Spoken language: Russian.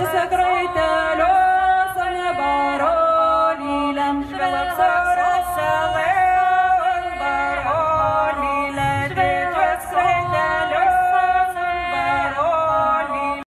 закрите льосом не баролілем, швелепса